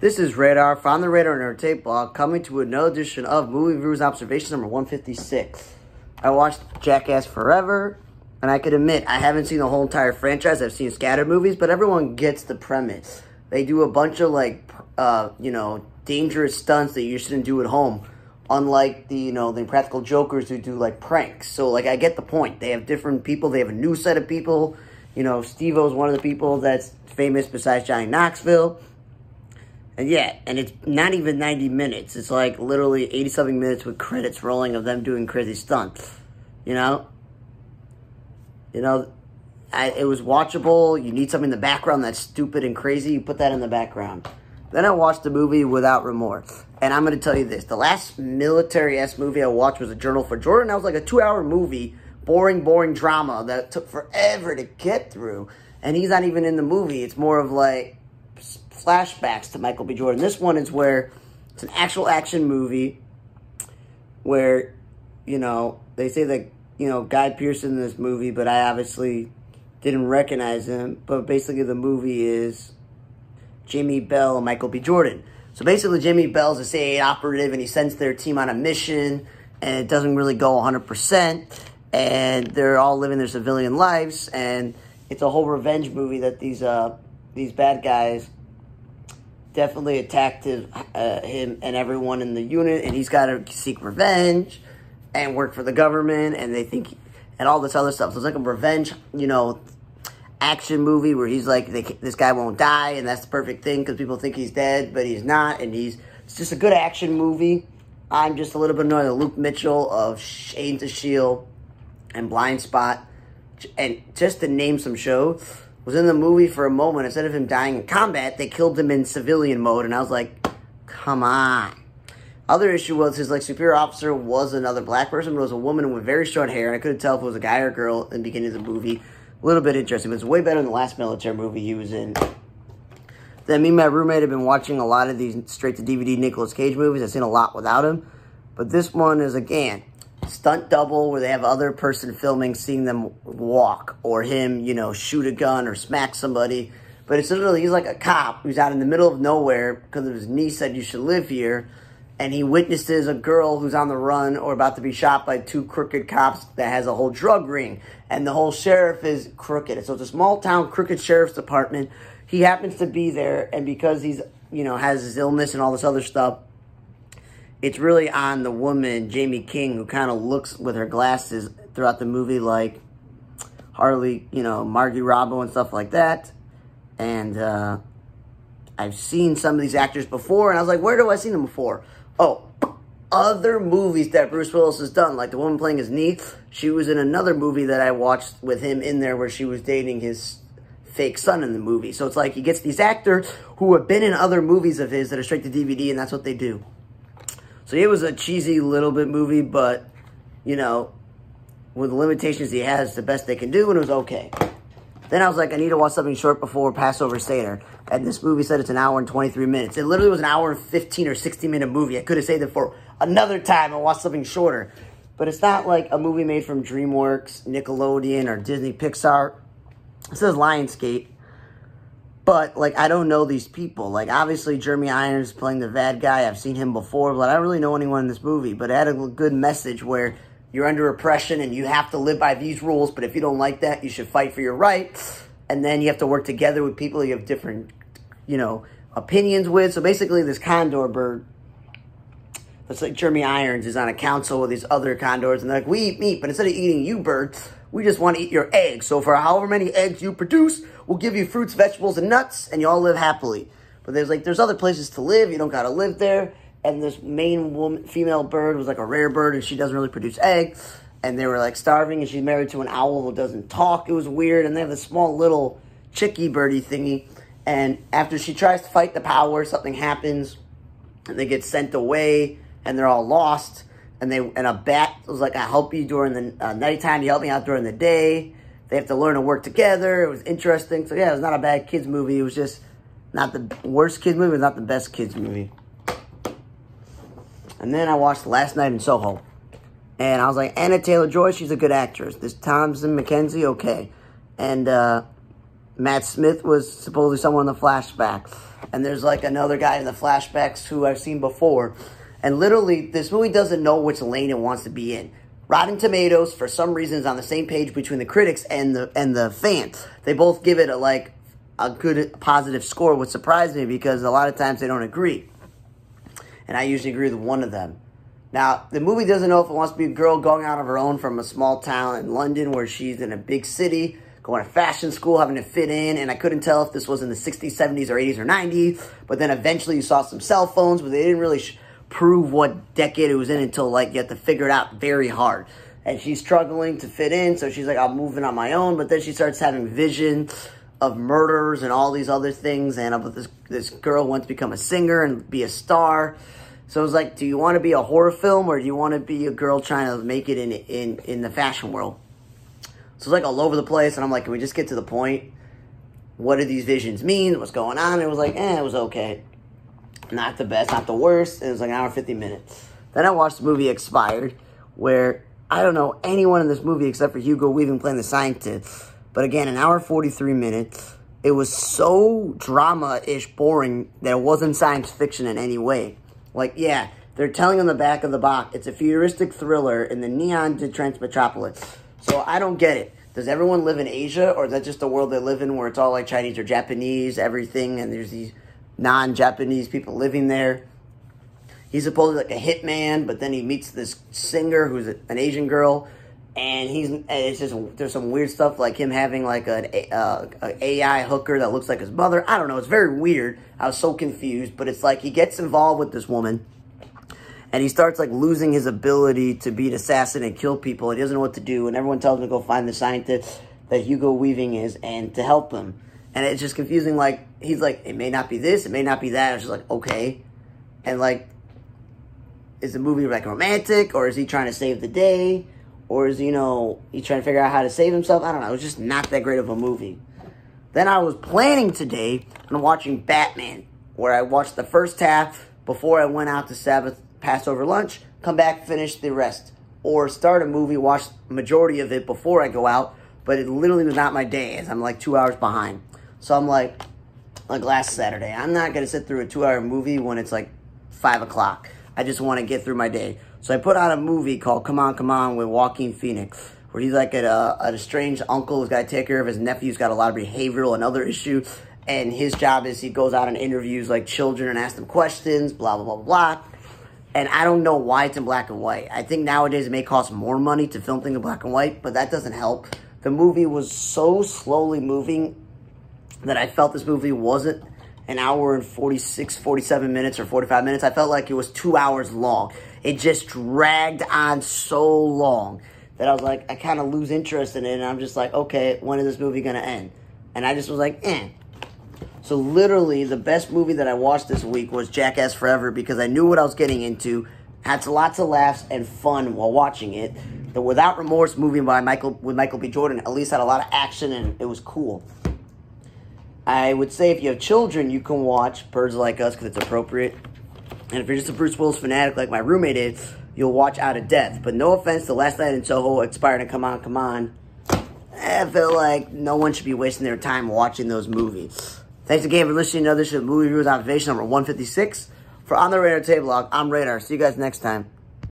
This is Radar from the Radar Nerd Tape Blog coming to another edition of Movie Reviews Observation number 156. I watched Jackass Forever, and I could admit I haven't seen the whole entire franchise. I've seen scattered movies, but everyone gets the premise. They do a bunch of like, uh, you know, dangerous stunts that you shouldn't do at home. Unlike the, you know, the Practical Jokers who do like pranks. So like, I get the point. They have different people. They have a new set of people. You know, Steve-O's one of the people that's famous besides Johnny Knoxville. And yeah, and it's not even 90 minutes. It's like literally 80 something minutes with credits rolling of them doing crazy stunts. You know? You know, I, it was watchable. You need something in the background that's stupid and crazy. You put that in the background. Then I watched the movie without remorse. And I'm going to tell you this. The last military-esque movie I watched was A Journal for Jordan. That was like a two-hour movie. Boring, boring drama that took forever to get through. And he's not even in the movie. It's more of like flashbacks to Michael B. Jordan. This one is where it's an actual action movie where, you know, they say that, you know, Guy Pearce in this movie, but I obviously didn't recognize him. But basically the movie is Jamie Bell and Michael B. Jordan. So basically Jamie Bell's a CIA operative and he sends their team on a mission and it doesn't really go 100% and they're all living their civilian lives and it's a whole revenge movie that these uh these bad guys definitely attacked his, uh, him and everyone in the unit, and he's got to seek revenge and work for the government, and they think, and all this other stuff. So it's like a revenge, you know, action movie where he's like, they, this guy won't die, and that's the perfect thing because people think he's dead, but he's not, and he's, it's just a good action movie. I'm just a little bit annoyed at Luke Mitchell of Agents of S.H.I.E.L.D. and Blindspot, and just to name some shows, was in the movie for a moment. Instead of him dying in combat, they killed him in civilian mode. And I was like, come on. Other issue was his like superior officer was another black person, but it was a woman with very short hair. And I couldn't tell if it was a guy or a girl in the beginning of the movie. A little bit interesting, but it's way better than the last military movie he was in. Then me and my roommate have been watching a lot of these straight to DVD Nicolas Cage movies. I've seen a lot without him. But this one is, again, stunt double where they have other person filming seeing them walk or him, you know, shoot a gun or smack somebody. But it's literally, he's like a cop who's out in the middle of nowhere because his niece said you should live here. And he witnesses a girl who's on the run or about to be shot by two crooked cops that has a whole drug ring. And the whole sheriff is crooked. So it's a small town crooked sheriff's department. He happens to be there. And because he's, you know, has his illness and all this other stuff, it's really on the woman, Jaime King, who kind of looks with her glasses throughout the movie like Harley, you know, Margot Robbie and stuff like that. And uh, I've seen some of these actors before, and I was like, where do I see them before? Oh, other movies that Bruce Willis has done, like the woman playing his niece. She was in another movie that I watched with him in there where she was dating his fake son in the movie. So it's like he gets these actors who have been in other movies of his that are straight to DVD, and that's what they do. So it was a cheesy little bit movie, but, you know, with the limitations he has, the best they can do, and it was okay. Then I was like, I need to watch something short before Passover Seder. And this movie said it's an hour and 23 minutes. It literally was an hour and 15 or 16 minute movie. I could have saved it for another time and watched something shorter. But it's not like a movie made from DreamWorks, Nickelodeon, or Disney Pixar. It says Lionsgate. But, like, I don't know these people. Like, obviously, Jeremy Irons playing the bad guy. I've seen him before, but I don't really know anyone in this movie. But it had a good message where you're under oppression and you have to live by these rules. But if you don't like that, you should fight for your rights. And then you have to work together with people you have different, you know, opinions with. So basically, this condor bird, that's like Jeremy Irons, is on a council with these other condors. And they're like, we eat meat, but instead of eating you, birds, we just want to eat your eggs. So for however many eggs you produce, we'll give you fruits, vegetables, and nuts, and you all live happily. But there's like, there's other places to live. You don't got to live there. And this main woman, female bird was like a rare bird, and she doesn't really produce eggs. And they were like starving, and she's married to an owl who doesn't talk. It was weird. And they have this small little chickie birdie thingy. And after she tries to fight the power, something happens, and they get sent away, and they're all lost and they and a bat was like, I help you during the uh, nighttime. You help me out during the day. They have to learn to work together. It was interesting. So yeah, it was not a bad kids movie. It was just not the worst kids movie, not the best kids movie. And then I watched Last Night in Soho. And I was like, Anya Taylor-Joy, she's a good actress. This Thomasin McKenzie, okay. And uh, Matt Smith was supposedly someone in the flashback. And there's like another guy in the flashbacks who I've seen before. And literally, this movie doesn't know which lane it wants to be in. Rotten Tomatoes, for some reason, is on the same page between the critics and the and the fans. They both give it a like a good positive score, which surprised me because a lot of times they don't agree. And I usually agree with one of them. Now, the movie doesn't know if it wants to be a girl going out of her own from a small town in London where she's in a big city, going to fashion school, having to fit in. And I couldn't tell if this was in the 60s, 70s, or 80s, or 90s. But then eventually you saw some cell phones, but they didn't really prove what decade it was in until like you have to figure it out very hard. And she's struggling to fit in, so she's like, I'm moving on my own. But then she starts having visions of murders and all these other things. And this, this girl wants to become a singer and be a star. So it's like, do you want to be a horror film or do you want to be a girl trying to make it in in in the fashion world? So it's like all over the place, and I'm like, can we just get to the point? What do these visions mean? What's going on? It was like, eh, it was okay. Not the best, not the worst. It was like an hour 50 minutes. Then I watched the movie Expired, where I don't know anyone in this movie except for Hugo Weaving playing the scientist. But again, an hour 43 minutes. It was so drama-ish boring that it wasn't science fiction in any way. Like, yeah, they're telling on the back of the box, it's a futuristic thriller in the neon Detroit metropolis. So I don't get it. Does everyone live in Asia, or is that just the world they live in where it's all like Chinese or Japanese, everything, and there's these non-Japanese people living there? He's supposedly like a hitman, but then he meets this singer who's an Asian girl, and he's and it's just there's some weird stuff like him having like an uh, AI hooker that looks like his mother. I don't know. It's very weird. I was so confused, but it's like he gets involved with this woman, and he starts like losing his ability to be an assassin and kill people. He doesn't know what to do, and everyone tells him to go find the scientist that Hugo Weaving is and to help him. And it's just confusing. Like he's like, it may not be this, it may not be that. It's just like okay, and like, is the movie like romantic or is he trying to save the day? Or is, you know, he trying to figure out how to save himself? I don't know. It was just not that great of a movie. Then I was planning today on watching Batman, where I watched the first half before I went out to Sabbath Passover lunch, come back, finish the rest. Or start a movie, watch majority of it before I go out, but it literally was not my day, as I'm like two hours behind. So I'm like, like last Saturday, I'm not going to sit through a two hour movie when it's like five o'clock. I just want to get through my day. So I put on a movie called Come On, Come On with Joaquin Phoenix, where he's like a, a estranged uncle who's got to take care of his nephew who's got a lot of behavioral and other issues. And his job is he goes out and interviews like children and asks them questions, blah, blah, blah, blah. And I don't know why it's in black and white. I think nowadays it may cost more money to film things in black and white, but that doesn't help. The movie was so slowly moving that I felt this movie wasn't an hour and 46, 47 minutes or 45 minutes. I felt like it was two hours long. It just dragged on so long that I was like, I kind of lose interest in it. And I'm just like, okay, when is this movie going to end? And I just was like, eh. So literally, the best movie that I watched this week was Jackass Forever because I knew what I was getting into. Had lots of laughs and fun while watching it. The Without Remorse movie by Michael with Michael B. Jordan at least had a lot of action and it was cool. I would say if you have children, you can watch Birds Like Us because it's appropriate. And if you're just a Bruce Willis fanatic like my roommate is, you'll watch Out of Death. But no offense The Last Night in Soho, Expired, and Come On, Come On. I feel like no one should be wasting their time watching those movies. Thanks again for listening to another show, Movie Reviews Observation number 156. For On the Radar Table Log, I'm Radar. See you guys next time.